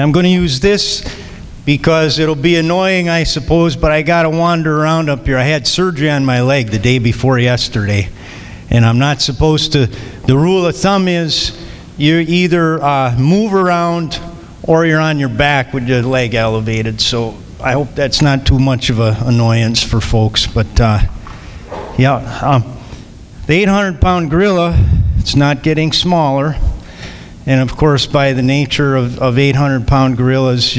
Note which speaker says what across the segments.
Speaker 1: I'm going to use this because it'll be annoying, I suppose, but I got to wander around up here. I had surgery on my leg the day before yesterday, and I'm not supposed to. The rule of thumb is you either uh, move around or you're on your back with your leg elevated. So I hope that's not too much of an annoyance for folks. But uh, yeah, um, the 800 pound gorilla, it's not getting smaller. And of course, by the nature of, of 800 pound gorillas,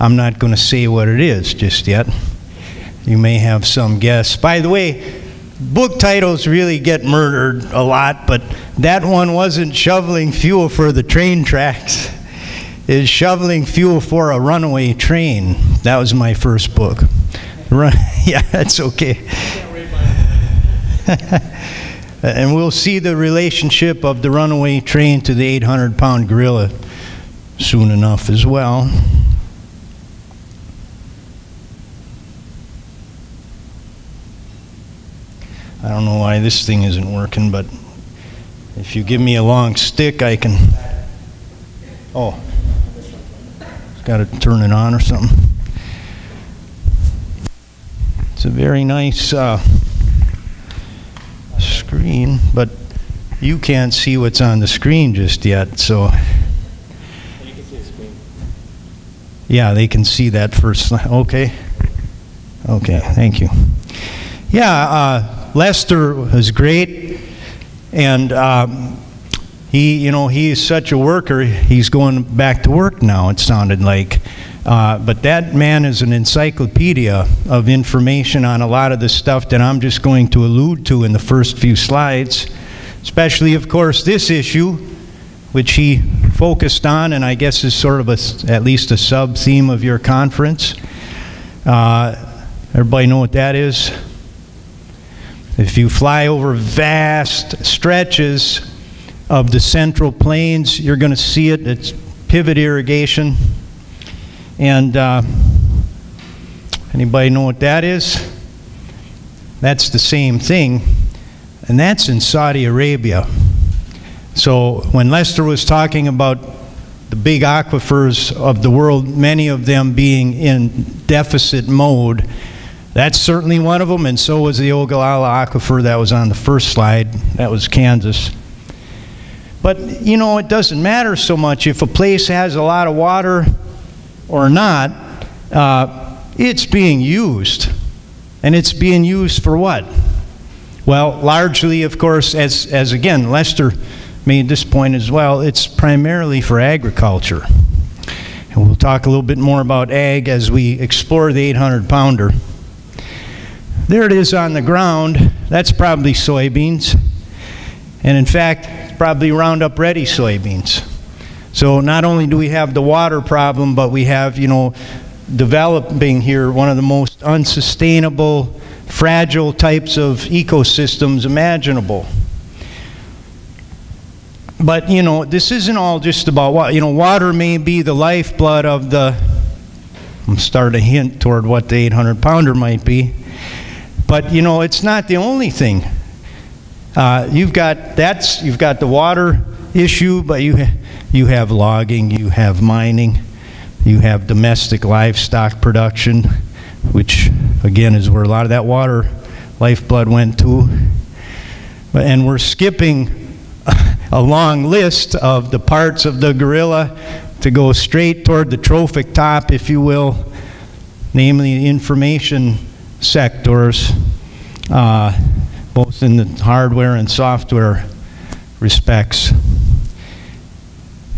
Speaker 1: I'm not going to say what it is just yet. You may have some guess. By the way, book titles really get murdered a lot, but that one wasn't shoveling fuel for the train tracks. Is shoveling fuel for a runaway train. That was my first book. Run, yeah, that's okay. and we'll see the relationship of the runaway train to the 800 pound gorilla soon enough as well. I don't know why this thing isn't working, but if you give me a long stick, I can. Oh, it's got to turn it on or something. It's a very nice. Uh, screen, but you can't see what's on the screen just yet, so. Yeah, they can see that first. Okay. Okay, thank you. Yeah, uh, Lester was great, and um, he, you know, he is such a worker. He's going back to work now. It sounded like. Uh, but that man is an encyclopedia of information on a lot of the stuff that I'm just going to allude to in the first few slides, especially, of course, this issue, which he focused on, and I guess is sort of a, at least a sub theme of your conference. Uh, everybody know what that is? If you fly over vast stretches of the central plains, you're going to see it. It's pivot irrigation. And uh, anybody know what that is? That's the same thing, and that's in Saudi Arabia. So when Lester was talking about the big aquifers of the world, many of them being in deficit mode, that's certainly one of them, and so was the Ogallala Aquifer that was on the first slide. That was Kansas. But, you know, it doesn't matter so much. If a place has a lot of water, or not, uh, it's being used. And it's being used for what? Well, largely, of course, as, as again, Lester made this point as well, it's primarily for agriculture. And we'll talk a little bit more about ag as we explore the 800 pounder. There it is on the ground. That's probably soybeans. And in fact, probably Roundup Ready soybeans. So not only do we have the water problem, but we have, you know, developing here one of the most unsustainable, fragile types of ecosystems imaginable. But, you know, this isn't all just about water. You know, water may be the lifeblood of the, I'm starting to hint toward what the 800 pounder might be. But, you know, it's not the only thing. Uh, you've got, that's, you've got the water issue, but you, you have logging, you have mining, you have domestic livestock production, which again is where a lot of that water lifeblood went to. And we're skipping a long list of the parts of the gorilla to go straight toward the trophic top, if you will, namely information sectors, uh, both in the hardware and software respects.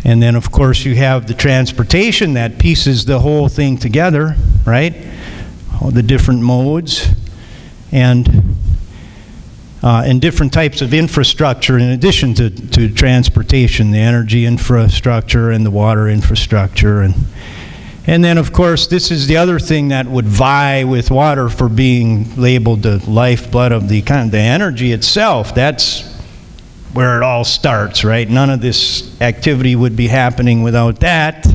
Speaker 1: And then, of course, you have the transportation that pieces the whole thing together, right? All the different modes and, uh, and different types of infrastructure in addition to, to transportation, the energy infrastructure and the water infrastructure. And, and then, of course, this is the other thing that would vie with water for being labeled the lifeblood of the economy. The energy itself, that's where it all starts, right? None of this activity would be happening without that.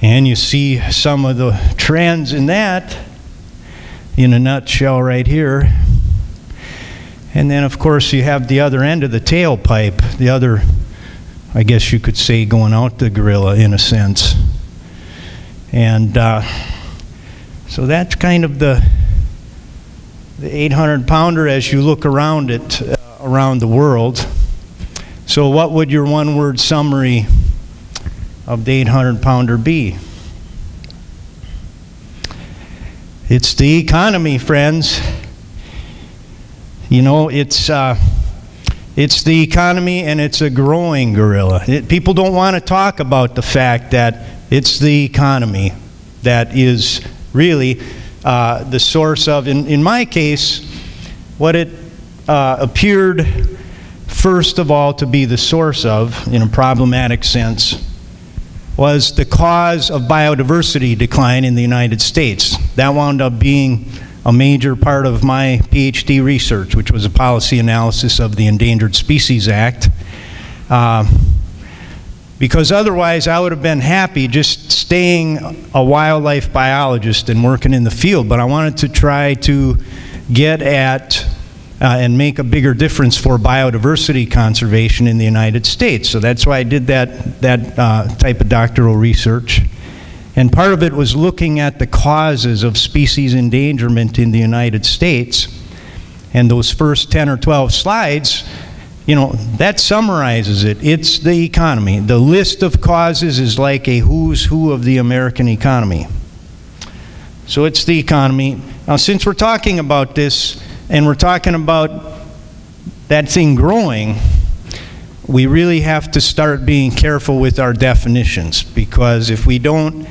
Speaker 1: And you see some of the trends in that in a nutshell right here. And then, of course, you have the other end of the tailpipe, the other, I guess you could say, going out the gorilla in a sense. And uh, so that's kind of the, the 800 pounder as you look around it, around the world. So, what would your one word summary of the 800 pounder be? It's the economy, friends. You know, it's, uh, it's the economy and it's a growing gorilla. It, people don't want to talk about the fact that it's the economy that is really uh, the source of, in, in my case, what it uh, appeared first of all to be the source of, in a problematic sense, was the cause of biodiversity decline in the United States. That wound up being a major part of my PhD research, which was a policy analysis of the Endangered Species Act. Uh, because otherwise, I would have been happy just staying a wildlife biologist and working in the field. But I wanted to try to get at uh, and make a bigger difference for biodiversity conservation in the United States. So that's why I did that, that uh, type of doctoral research. And part of it was looking at the causes of species endangerment in the United States. And those first 10 or 12 slides, you know, that summarizes it. It's the economy. The list of causes is like a who's who of the American economy. So it's the economy. Now, since we're talking about this and we're talking about that thing growing, we really have to start being careful with our definitions because if we don't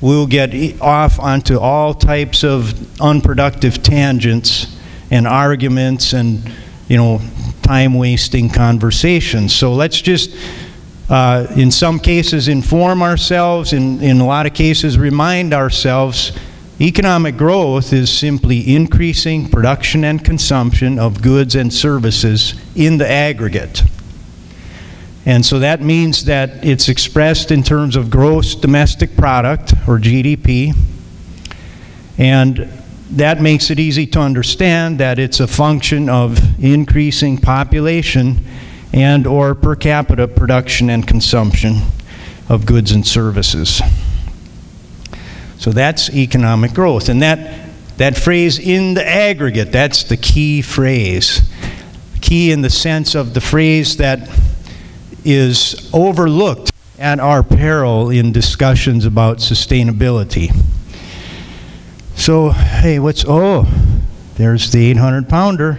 Speaker 1: we'll get off onto all types of unproductive tangents and arguments and, you know, time wasting conversations. So let's just, uh, in some cases, inform ourselves, in, in a lot of cases, remind ourselves economic growth is simply increasing production and consumption of goods and services in the aggregate. And so that means that it's expressed in terms of gross domestic product, or GDP. And that makes it easy to understand that it's a function of increasing population and or per capita production and consumption of goods and services. So that's economic growth. And that, that phrase in the aggregate, that's the key phrase. Key in the sense of the phrase that is overlooked at our peril in discussions about sustainability. So, hey, what's, oh, there's the 800 pounder.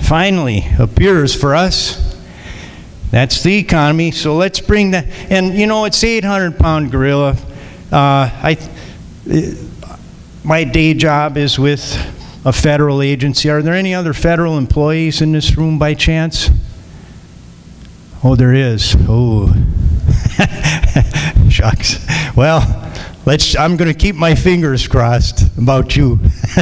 Speaker 1: Finally appears for us. That's the economy. So let's bring that, and you know, it's the 800 pound gorilla. Uh, I, my day job is with a federal agency. Are there any other federal employees in this room by chance? Oh, there is. Oh. Shucks. Well, let's I'm going to keep my fingers crossed about you.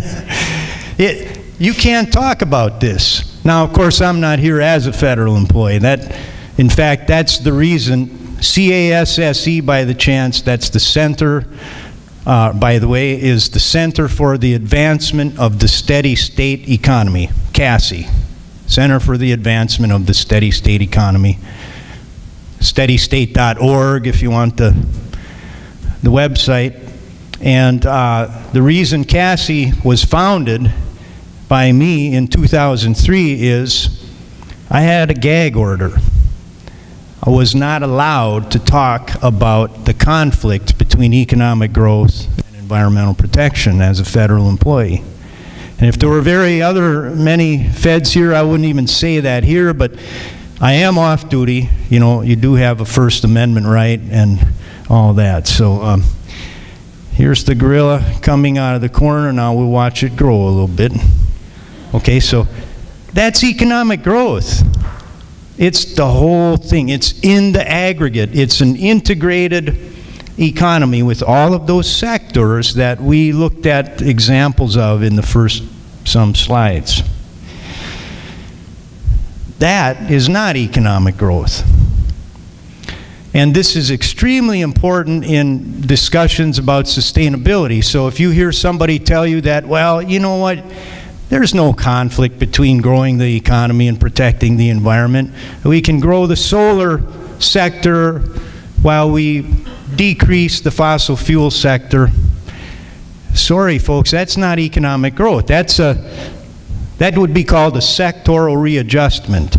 Speaker 1: it, you can't talk about this. Now, of course, I'm not here as a federal employee. That in fact, that's the reason CASSE by the chance, that's the center uh, by the way, is the Center for the Advancement of the Steady State Economy, CASSE. Center for the Advancement of the Steady State Economy. SteadyState.org if you want the, the website. And uh, the reason CASSE was founded by me in 2003 is I had a gag order. I was not allowed to talk about the conflict between economic growth and environmental protection as a federal employee. And if there were very other many feds here, I wouldn't even say that here, but I am off duty. You know, you do have a First Amendment right and all that. So um, here's the gorilla coming out of the corner. Now we'll watch it grow a little bit. Okay, so that's economic growth. It's the whole thing. It's in the aggregate. It's an integrated economy with all of those sectors that we looked at examples of in the first some slides. That is not economic growth. And this is extremely important in discussions about sustainability. So if you hear somebody tell you that, well, you know what, there's no conflict between growing the economy and protecting the environment. We can grow the solar sector while we decrease the fossil fuel sector, sorry folks, that's not economic growth. That's a, that would be called a sectoral readjustment.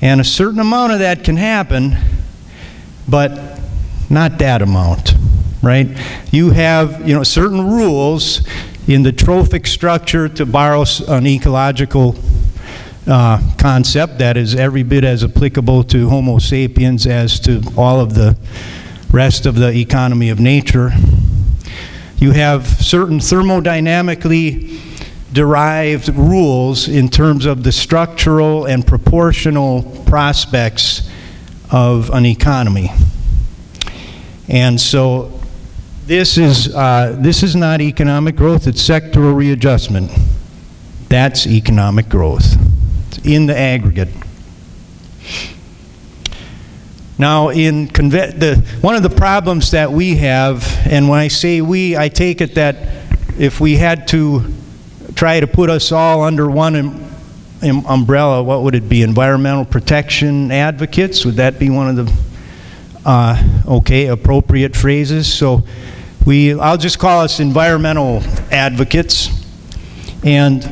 Speaker 1: And a certain amount of that can happen, but not that amount, right? You have, you know, certain rules in the trophic structure, to borrow an ecological uh, concept that is every bit as applicable to Homo sapiens as to all of the rest of the economy of nature. You have certain thermodynamically derived rules in terms of the structural and proportional prospects of an economy. And so this is, uh, this is not economic growth, it's sectoral readjustment. That's economic growth it's in the aggregate. Now, in the, one of the problems that we have, and when I say we, I take it that if we had to try to put us all under one umbrella, what would it be? Environmental protection advocates? Would that be one of the uh, okay appropriate phrases? So we, I'll just call us environmental advocates. And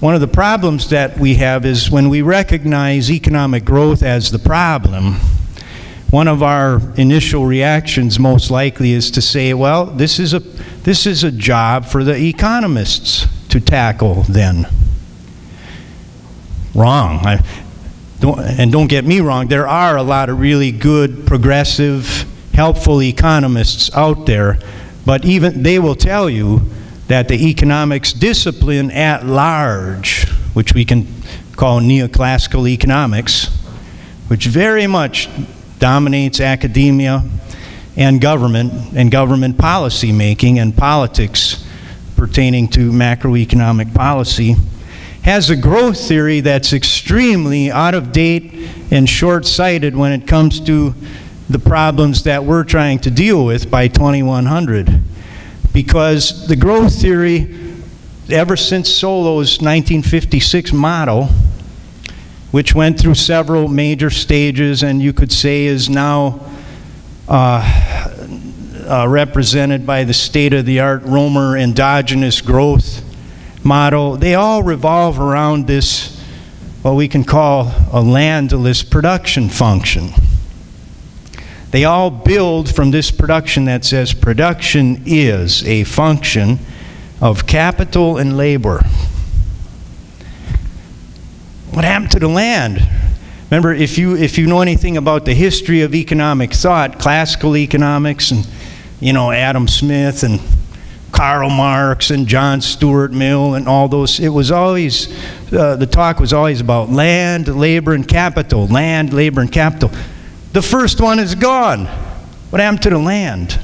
Speaker 1: one of the problems that we have is when we recognize economic growth as the problem, one of our initial reactions most likely is to say, well, this is a, this is a job for the economists to tackle then. Wrong. I, don't, and don't get me wrong, there are a lot of really good, progressive, helpful economists out there, but even they will tell you that the economics discipline at large, which we can call neoclassical economics, which very much dominates academia and government and government policy making and politics pertaining to macroeconomic policy has a growth theory that's extremely out of date and short sighted when it comes to the problems that we're trying to deal with by 2100. Because the growth theory, ever since Solow's 1956 model, which went through several major stages and you could say is now uh, uh, represented by the state-of-the-art Romer endogenous growth model, they all revolve around this, what we can call a landless production function. They all build from this production that says production is a function of capital and labor. What happened to the land? Remember, if you, if you know anything about the history of economic thought, classical economics and you know, Adam Smith and Karl Marx and John Stuart Mill and all those. It was always, uh, the talk was always about land, labor, and capital. Land, labor, and capital. The first one is gone. What happened to the land?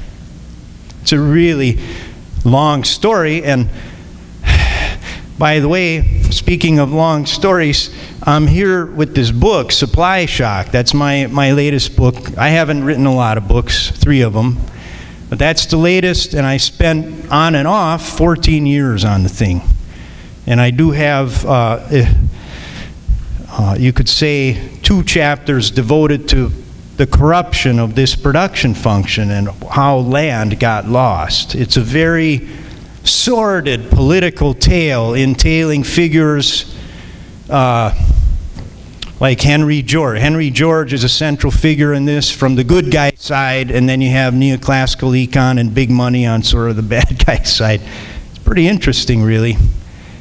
Speaker 1: It's a really long story. And by the way, speaking of long stories, I'm here with this book, Supply Shock. That's my, my latest book. I haven't written a lot of books, three of them. But that's the latest, and I spent on and off 14 years on the thing. And I do have, uh, eh, uh, you could say, two chapters devoted to the corruption of this production function and how land got lost. It's a very sordid political tale entailing figures. Uh, like Henry George. Henry George is a central figure in this from the good guy side, and then you have neoclassical econ and big money on sort of the bad guy side. It's pretty interesting, really,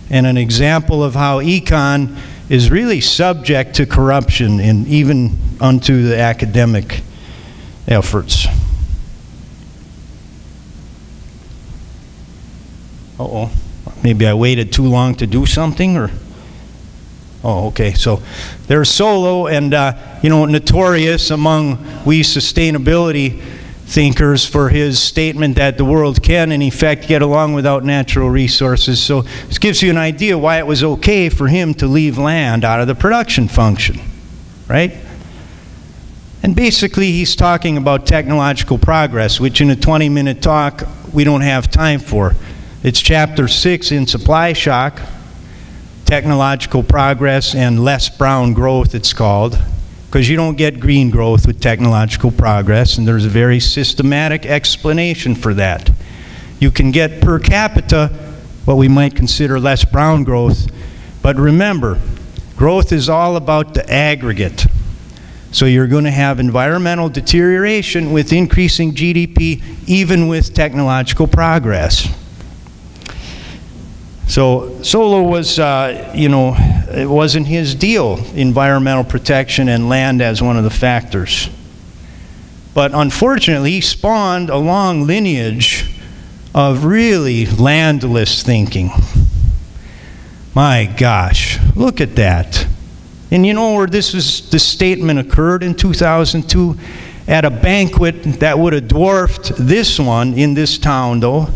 Speaker 1: and an example of how econ is really subject to corruption and even unto the academic efforts. Uh-oh. Maybe I waited too long to do something, or... Oh, okay. So there's Solow, and uh, you know, notorious among we sustainability thinkers for his statement that the world can, in effect, get along without natural resources. So this gives you an idea why it was okay for him to leave land out of the production function, right? And basically, he's talking about technological progress, which in a 20 minute talk we don't have time for. It's chapter 6 in Supply Shock technological progress and less brown growth, it's called. because you don't get green growth with technological progress, and there's a very systematic explanation for that. You can get per capita what we might consider less brown growth, but remember, growth is all about the aggregate. So you're going to have environmental deterioration with increasing GDP, even with technological progress. So Solow was, uh, you know, it wasn't his deal, environmental protection and land as one of the factors. But unfortunately, he spawned a long lineage of really landless thinking. My gosh, look at that. And you know where this was this statement occurred in 2002? At a banquet that would have dwarfed this one in this town, though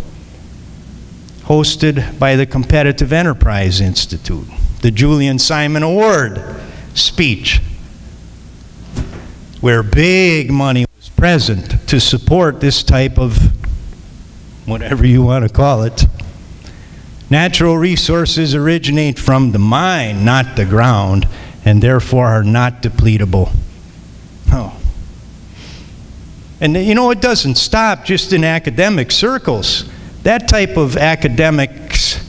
Speaker 1: hosted by the Competitive Enterprise Institute, the Julian Simon Award speech, where big money was present to support this type of whatever you want to call it. Natural resources originate from the mine, not the ground, and therefore are not depletable. Oh. And you know, it doesn't stop just in academic circles. That type of academics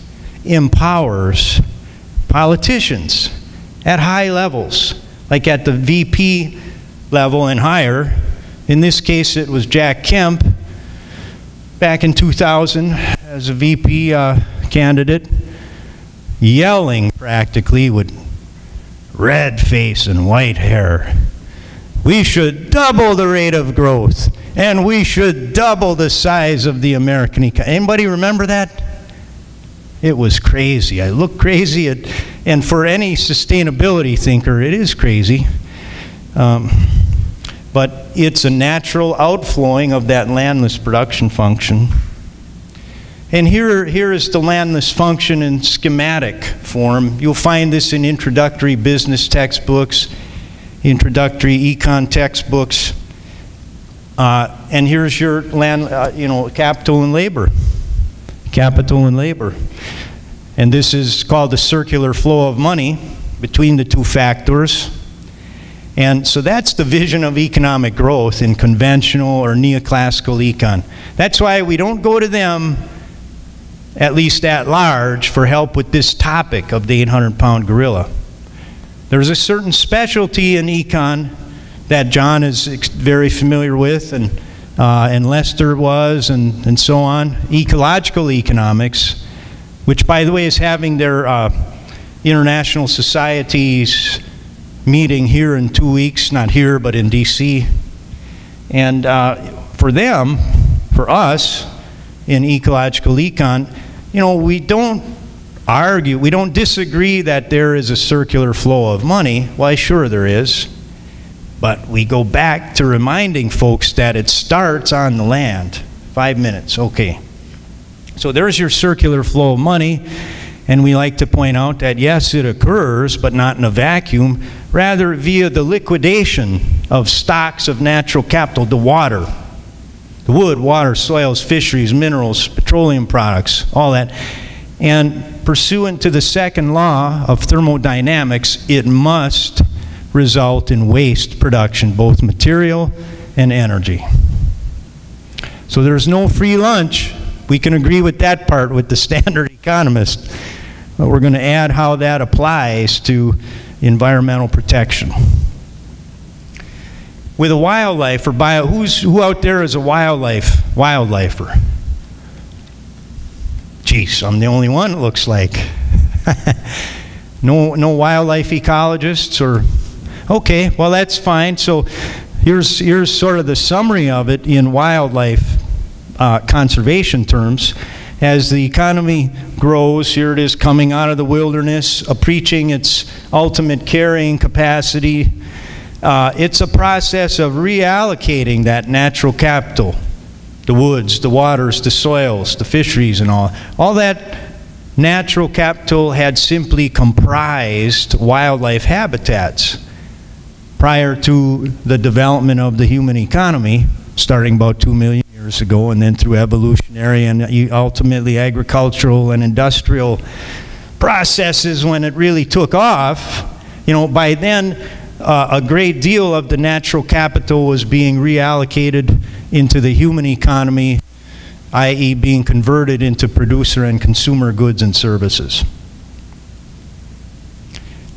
Speaker 1: empowers politicians at high levels, like at the VP level and higher. In this case, it was Jack Kemp back in 2000 as a VP uh, candidate, yelling practically with red face and white hair. We should double the rate of growth and we should double the size of the American economy. Anybody remember that? It was crazy. I look crazy, at, and for any sustainability thinker, it is crazy. Um, but it's a natural outflowing of that landless production function. And here, here is the landless function in schematic form. You'll find this in introductory business textbooks, introductory econ textbooks. Uh, and here's your land, uh, you know, capital and labor. Capital and labor. And this is called the circular flow of money between the two factors. And so that's the vision of economic growth in conventional or neoclassical econ. That's why we don't go to them, at least at large, for help with this topic of the 800 pound gorilla. There's a certain specialty in econ that John is very familiar with, and, uh, and Lester was, and, and so on. Ecological economics, which, by the way, is having their uh, international societies meeting here in two weeks, not here, but in D.C. And uh, for them, for us, in ecological econ, you know, we don't argue, we don't disagree that there is a circular flow of money. Why, sure there is. But we go back to reminding folks that it starts on the land. Five minutes, okay. So there's your circular flow of money. And we like to point out that yes, it occurs, but not in a vacuum, rather via the liquidation of stocks of natural capital, the water, the wood, water, soils, fisheries, minerals, petroleum products, all that. And pursuant to the second law of thermodynamics, it must result in waste production, both material and energy. So there's no free lunch. We can agree with that part with the standard economist. But we're going to add how that applies to environmental protection. With a wildlife or bio, who's, who out there is a wildlife, wildlifer? Geez, I'm the only one, it looks like. no, no wildlife ecologists or Okay, well, that's fine. So here's, here's sort of the summary of it in wildlife uh, conservation terms. As the economy grows, here it is coming out of the wilderness, preaching its ultimate carrying capacity. Uh, it's a process of reallocating that natural capital the woods, the waters, the soils, the fisheries, and all. All that natural capital had simply comprised wildlife habitats prior to the development of the human economy, starting about two million years ago, and then through evolutionary and ultimately agricultural and industrial processes when it really took off, you know, by then uh, a great deal of the natural capital was being reallocated into the human economy, i.e., being converted into producer and consumer goods and services.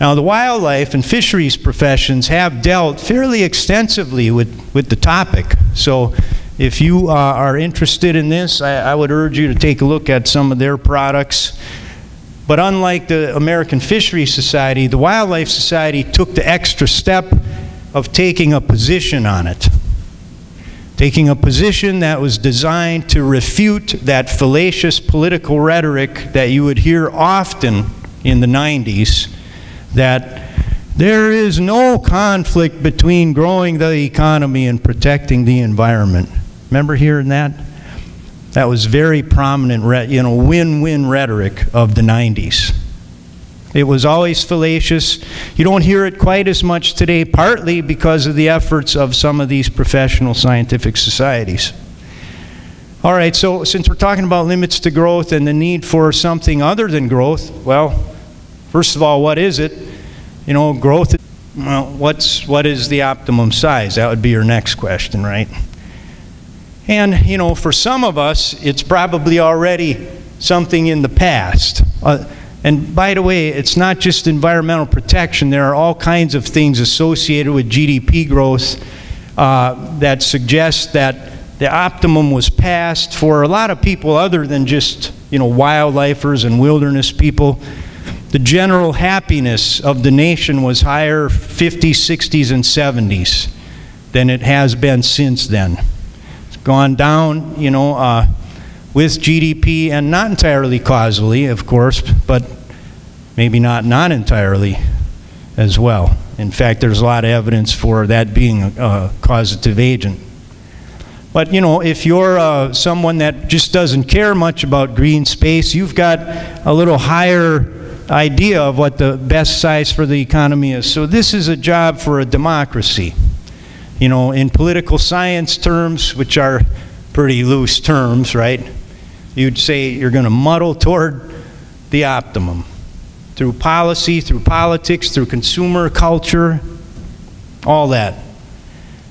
Speaker 1: Now, the wildlife and fisheries professions have dealt fairly extensively with, with the topic. So, if you uh, are interested in this, I, I would urge you to take a look at some of their products. But unlike the American Fisheries Society, the Wildlife Society took the extra step of taking a position on it. Taking a position that was designed to refute that fallacious political rhetoric that you would hear often in the 90s that there is no conflict between growing the economy and protecting the environment. Remember hearing that? That was very prominent, you know, win-win rhetoric of the 90s. It was always fallacious. You don't hear it quite as much today, partly because of the efforts of some of these professional scientific societies. All right, so since we're talking about limits to growth and the need for something other than growth, well, First of all, what is it? You know, growth, well, what's, what is the optimum size? That would be your next question, right? And, you know, for some of us, it's probably already something in the past. Uh, and by the way, it's not just environmental protection. There are all kinds of things associated with GDP growth uh, that suggest that the optimum was passed for a lot of people other than just, you know, wildlifers and wilderness people the general happiness of the nation was higher 50s, 60s, and 70s than it has been since then. Gone down, you know, uh, with GDP, and not entirely causally, of course, but maybe not not entirely as well. In fact, there's a lot of evidence for that being a, a causative agent. But you know, if you're uh, someone that just doesn't care much about green space, you've got a little higher idea of what the best size for the economy is. So this is a job for a democracy. You know, in political science terms, which are pretty loose terms, right? You'd say you're going to muddle toward the optimum through policy, through politics, through consumer culture, all that.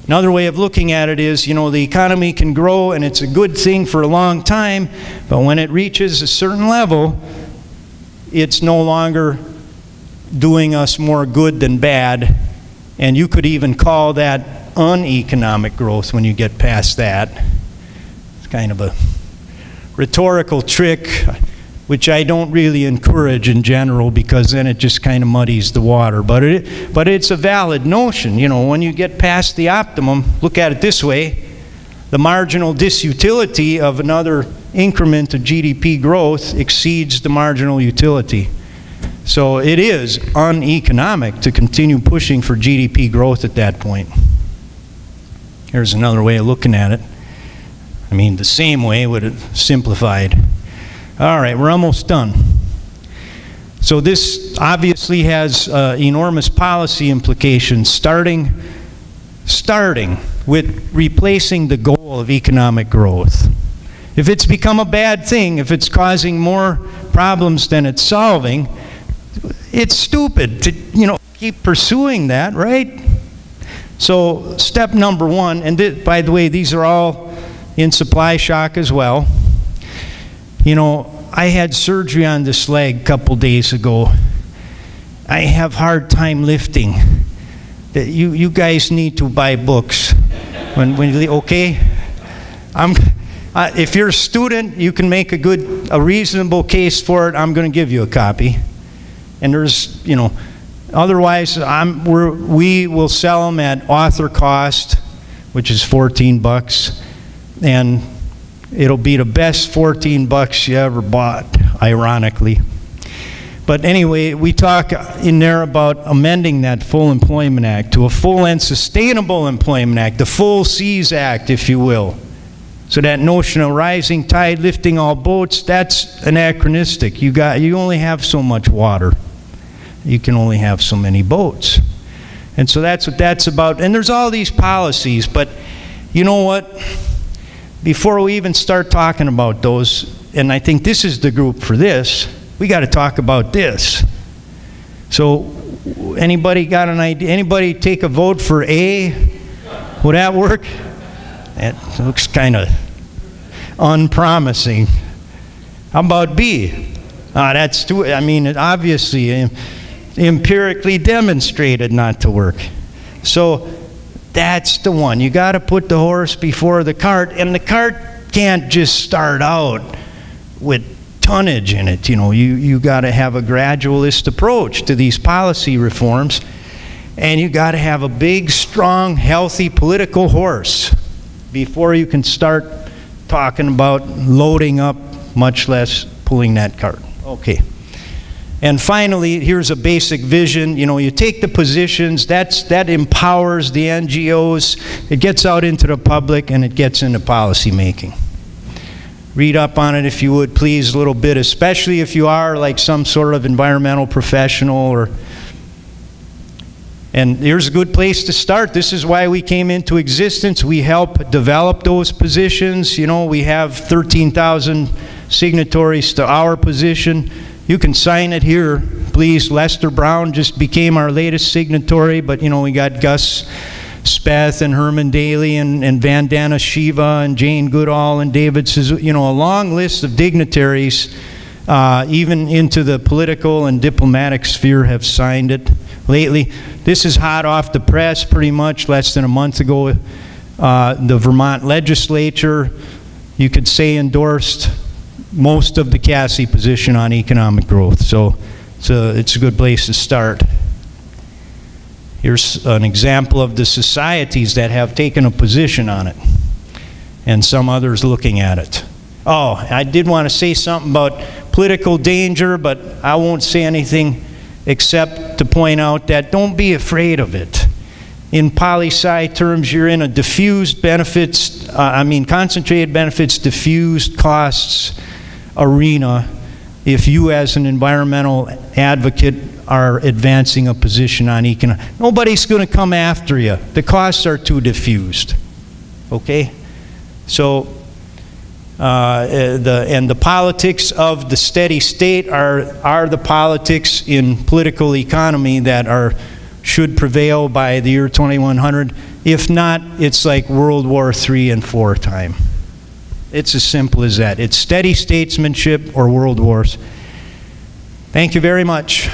Speaker 1: Another way of looking at it is, you know, the economy can grow and it's a good thing for a long time, but when it reaches a certain level, it's no longer doing us more good than bad. And you could even call that uneconomic growth when you get past that. It's kind of a rhetorical trick, which I don't really encourage in general because then it just kind of muddies the water. But, it, but it's a valid notion. You know, when you get past the optimum, look at it this way the marginal disutility of another increment of GDP growth exceeds the marginal utility. So it is uneconomic to continue pushing for GDP growth at that point. Here's another way of looking at it. I mean, the same way, but it simplified. All right, we're almost done. So this obviously has uh, enormous policy implications, starting, starting with replacing the goal of economic growth. If it's become a bad thing, if it's causing more problems than it's solving, it's stupid to, you know, keep pursuing that, right? So step number one, and by the way, these are all in supply shock as well. You know, I had surgery on this leg a couple days ago. I have hard time lifting. You, you guys need to buy books. When, when okay? I'm, uh, if you're a student, you can make a good, a reasonable case for it. I'm going to give you a copy. And there's, you know, otherwise, I'm, we will sell them at author cost, which is 14 bucks. And it'll be the best 14 bucks you ever bought, ironically. But anyway, we talk in there about amending that Full Employment Act to a full and sustainable employment act, the Full SEAS Act, if you will. So that notion of rising tide lifting all boats, that's anachronistic. You, got, you only have so much water. You can only have so many boats. And so that's what that's about. And there's all these policies, but you know what? Before we even start talking about those, and I think this is the group for this, we got to talk about this. So Anybody got an idea? Anybody take a vote for A? Would that work? It looks kind of unpromising. How about B? Ah, that's too, I mean, obviously empirically demonstrated not to work. So that's the one. You got to put the horse before the cart, and the cart can't just start out with tonnage in it. You know, you, you got to have a gradualist approach to these policy reforms, and you got to have a big, strong, healthy political horse before you can start talking about loading up, much less pulling that cart. Okay. And finally, here's a basic vision. You know, you take the positions, that's, that empowers the NGOs, it gets out into the public, and it gets into policy making. Read up on it if you would, please, a little bit, especially if you are like some sort of environmental professional or. And here's a good place to start. This is why we came into existence. We help develop those positions. You know, we have 13,000 signatories to our position. You can sign it here, please. Lester Brown just became our latest signatory, but you know, we got Gus Speth and Herman Daly and, and Vandana Shiva and Jane Goodall and David Suzuki, you know, a long list of dignitaries, uh, even into the political and diplomatic sphere, have signed it lately. This is hot off the press pretty much, less than a month ago. Uh, the Vermont legislature, you could say, endorsed most of the CASSE position on economic growth. So, so it's a good place to start. Here's an example of the societies that have taken a position on it, and some others looking at it. Oh, I did want to say something about political danger, but I won't say anything except to point out that don't be afraid of it. In poli sci terms, you're in a diffused benefits, uh, I mean, concentrated benefits, diffused costs arena if you, as an environmental advocate, are advancing a position on economic. Nobody's going to come after you. The costs are too diffused. Okay? So, uh, the, and the politics of the steady state are, are the politics in political economy that are, should prevail by the year 2100. If not, it's like World War III and IV time. It's as simple as that. It's steady statesmanship or world wars. Thank you very much.